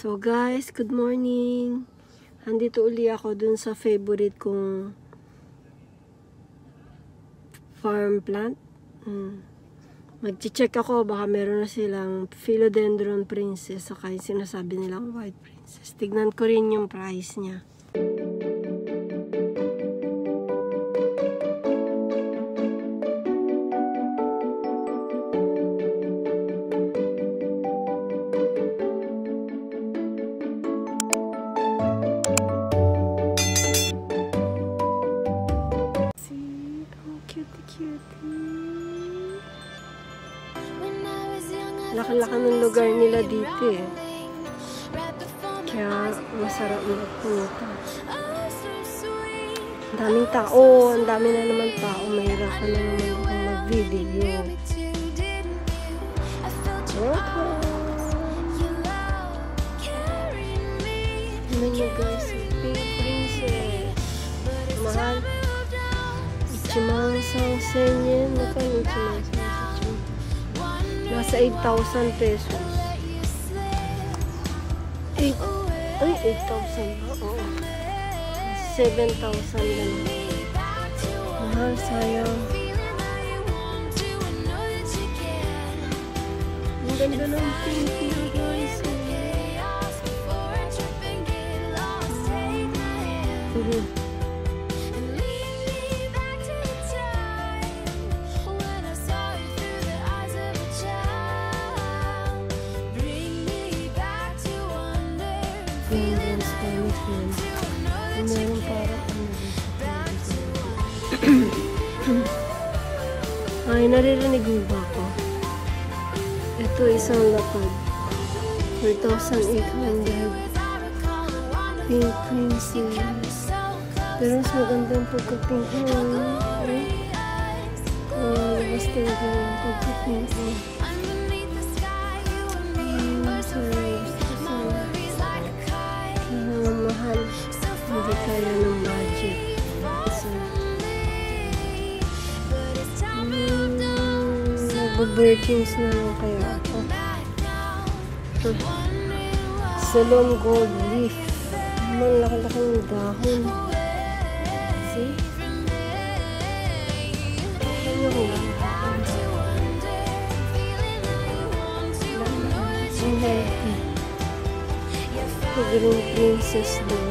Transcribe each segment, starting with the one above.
So guys, good morning. Andito uli ako dun sa favorite kong farm plant. Hmm. Mag-check ako, baka meron na silang Philodendron Princess saka yung sinasabi nilang White Princess. Tignan ko rin yung price niya. Laki-laki ng lugar nila dito eh. Kaya masarap magpunta. Ang daming tao, ang dami na naman tao. Mahirapan na naman akong mag-video. Okay. Tignan nyo guys, pink princess. Mahal. Ichimang sang senyen. Magkano ichimang sang senyen? Nasa 8,000 pesos. 8, ay, 8,000 ba? Oo. 7,000 ganun. Mahal, sayang. Ang ganda ng pink niya, guys. Mhm. Spanish yan. Meron parang ano. Ay, naririnig mo ba ako? Ito, isang lapad. 4,800. Pink princess. Pero mas maganda yung pagka-pink. Eh? Oh, basta yung pagka-pink. Kaya ng budget. So, Nagbo-birkins na lang kaya ako. Huh. Salon gold leaf. Ang laki-laki ng dahon. See? Ano yung dahon? Ang healthy. Green princess din.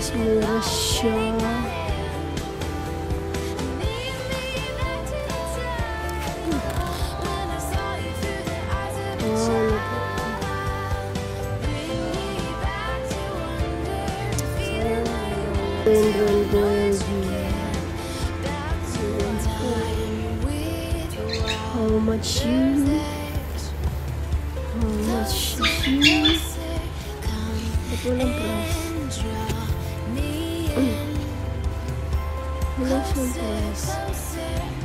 Mas mura siya. Goldie. How much you? How much you? Ito price. Relationship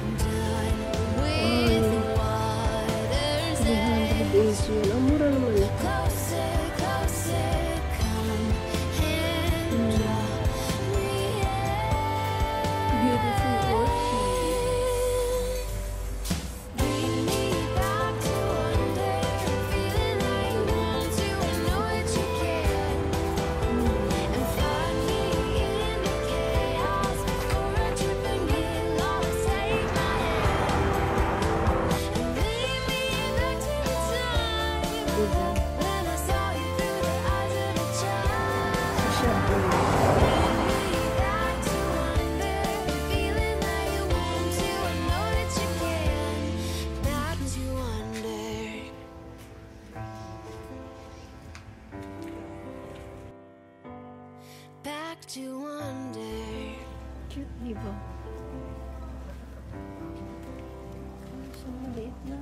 To wonder. cute, maliit na.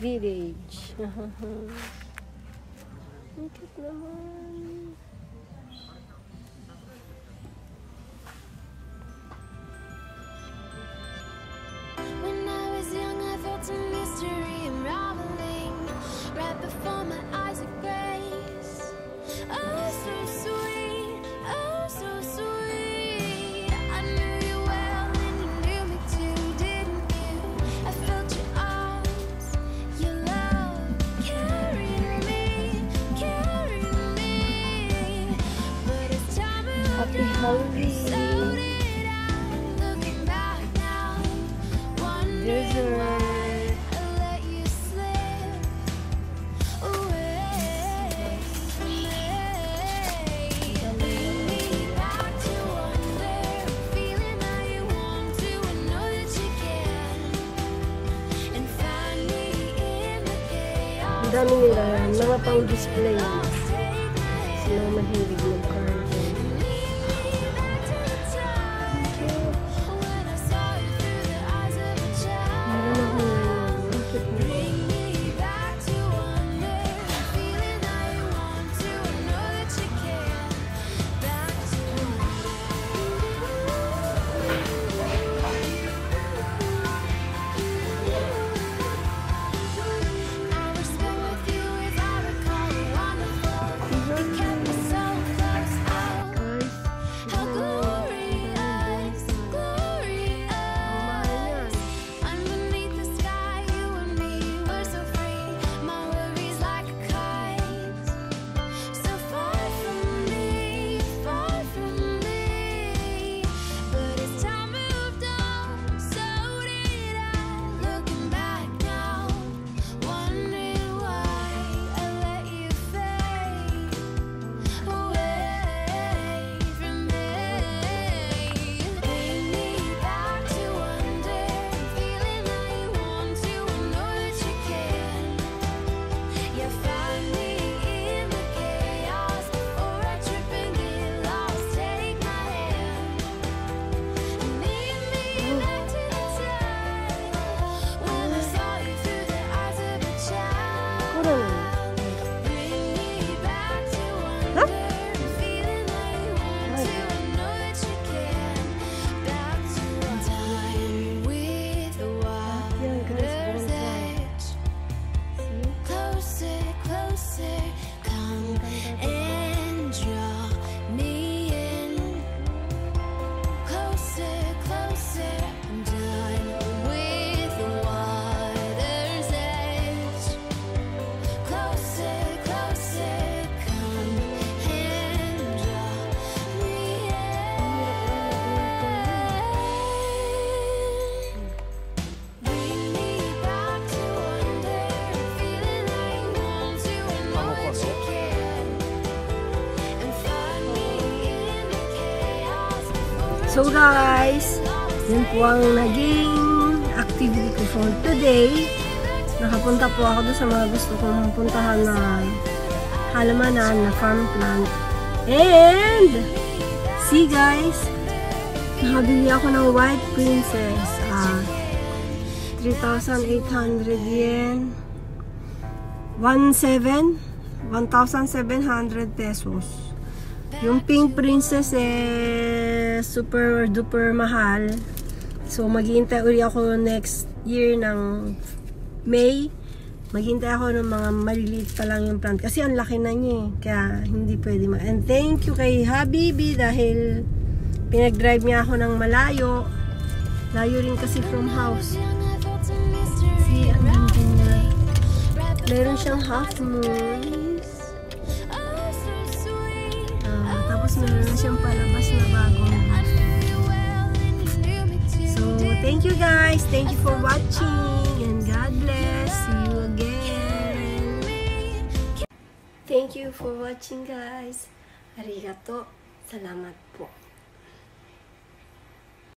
Village. dami nila. Mga pang display yan. Hand. Sila mahilig So guys, yun po ang naging activity ko for today. Nakapunta po ako doon sa mga gusto kong puntahan na halamanan na farm plant. And, see guys, nakabili ako ng White Princess. Ah, 3,800 yen. 1,700 1,700 pesos. Yung Pink Princess eh super duper mahal. So maghihintay uli ako next year ng May. Maghintay ako ng mga maliliit pa lang yung plant. Kasi ang laki na niya eh. Kaya hindi pwede ma... And thank you kay Habibi dahil pinag-drive niya ako ng malayo. Layo rin kasi from house. See, ang ganda niya. Meron siyang half moons. Tapos meron na siyang palabas na bagong So, thank you guys. Thank you for watching. And God bless. See you again. Thank you for watching guys. Arigato. Salamat po.